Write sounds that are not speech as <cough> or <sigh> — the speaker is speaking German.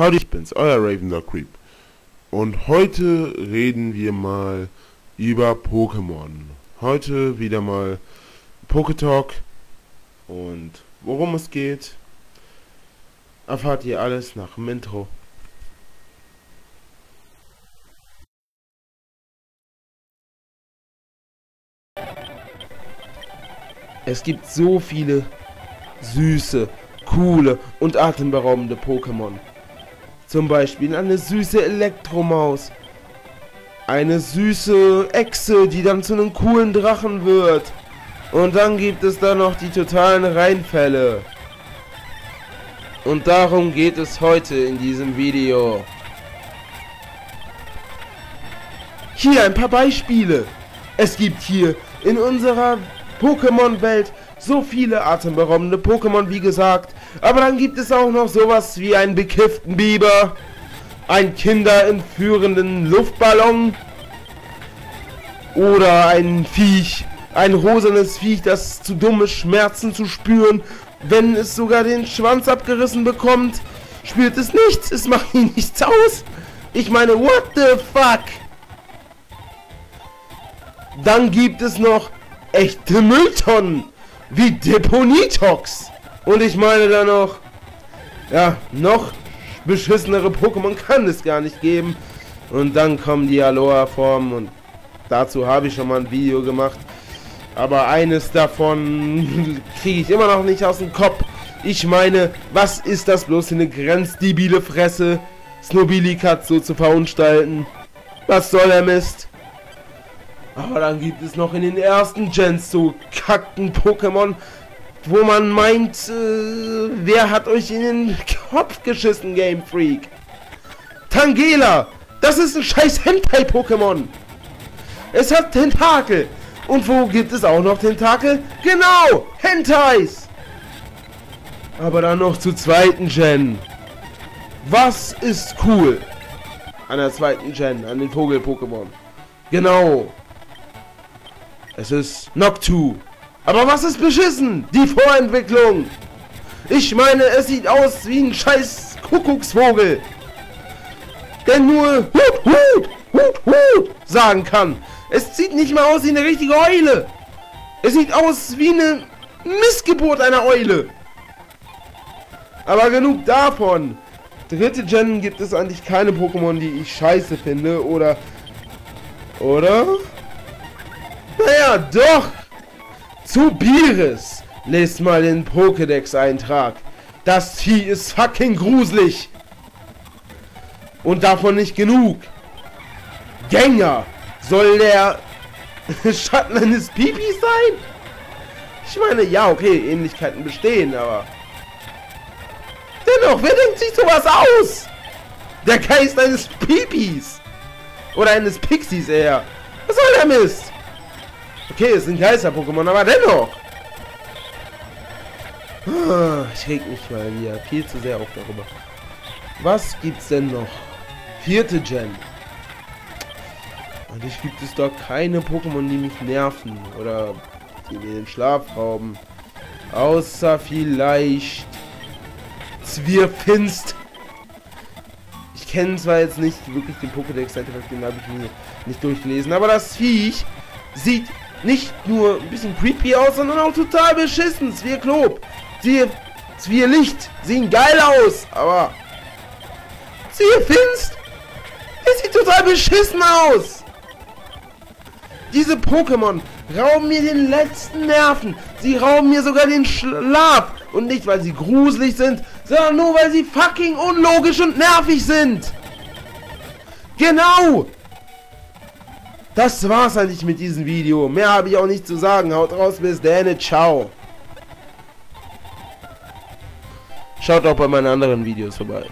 Howdy, ich bin's, euer Ravendog Creep. Und heute reden wir mal über Pokémon. Heute wieder mal Poketalk. Und worum es geht, erfahrt ihr alles nach dem Intro. Es gibt so viele süße, coole und atemberaubende Pokémon. Zum Beispiel eine süße Elektromaus. Eine süße Echse, die dann zu einem coolen Drachen wird. Und dann gibt es da noch die totalen Reinfälle. Und darum geht es heute in diesem Video. Hier ein paar Beispiele. Es gibt hier in unserer Pokémon-Welt so viele atemberaubende Pokémon, wie gesagt. Aber dann gibt es auch noch sowas wie einen bekifften Biber, einen kinderentführenden Luftballon oder ein Viech, ein rosanes Viech, das zu dumme Schmerzen zu spüren, wenn es sogar den Schwanz abgerissen bekommt, spürt es nichts, es macht ihn nichts aus. Ich meine, what the fuck? Dann gibt es noch echte Mülltonnen wie Deponitox. Und ich meine da noch, ja, noch beschissenere Pokémon kann es gar nicht geben. Und dann kommen die Aloha-Formen und dazu habe ich schon mal ein Video gemacht. Aber eines davon <laughs> kriege ich immer noch nicht aus dem Kopf. Ich meine, was ist das bloß für eine grenzdebile Fresse, Snobilikat so zu verunstalten? Was soll der Mist? Aber dann gibt es noch in den ersten Gens so kackten Pokémon, wo man meint, äh, wer hat euch in den Kopf geschissen, Game Freak? Tangela! Das ist ein scheiß Hentai-Pokémon! Es hat Tentakel! Und wo gibt es auch noch Tentakel? Genau! Hentais! Aber dann noch zu zweiten Gen. Was ist cool? An der zweiten Gen, an den Vogel-Pokémon. Genau. Es ist Noctu. Aber was ist beschissen? Die Vorentwicklung. Ich meine, es sieht aus wie ein scheiß Kuckucksvogel. Der nur Hut, Hut, Hut, Hut sagen kann. Es sieht nicht mal aus wie eine richtige Eule. Es sieht aus wie eine Missgeburt einer Eule. Aber genug davon. Dritte Gen gibt es eigentlich keine Pokémon, die ich scheiße finde. Oder... Oder? Naja, doch! Zu Bieres! Lest mal den Pokédex-Eintrag. Das Vieh ist fucking gruselig! Und davon nicht genug. Gänger! Soll der <laughs> Schatten eines Pipis sein? Ich meine, ja, okay, Ähnlichkeiten bestehen, aber... Dennoch, wer denkt sich sowas aus? Der Geist eines Pipis! Oder eines Pixies eher. Was soll der Mist? Okay, es sind Geister-Pokémon, aber dennoch. Ah, ich reg mich mal wieder viel zu sehr auf darüber. Was gibt's denn noch? Vierte Gen. Und ich gibt es doch keine Pokémon, die mich nerven oder die mir den Schlaf rauben. Außer vielleicht Zwirfinst. Ich kenne zwar jetzt nicht wirklich den Pokédex, den habe ich mir nicht durchgelesen, aber das Viech sieht nicht nur ein bisschen creepy aus, sondern auch total beschissen. Zwirklob. Zwier, Zwirlicht. Sehen geil aus, aber... Zwirfinst? Es sieht total beschissen aus. Diese Pokémon rauben mir den letzten Nerven. Sie rauben mir sogar den Schlaf. Und nicht, weil sie gruselig sind, sondern nur, weil sie fucking unlogisch und nervig sind. Genau. Das war's eigentlich mit diesem Video. Mehr habe ich auch nicht zu sagen. Haut raus, bis dann. Ciao. Schaut auch bei meinen anderen Videos vorbei.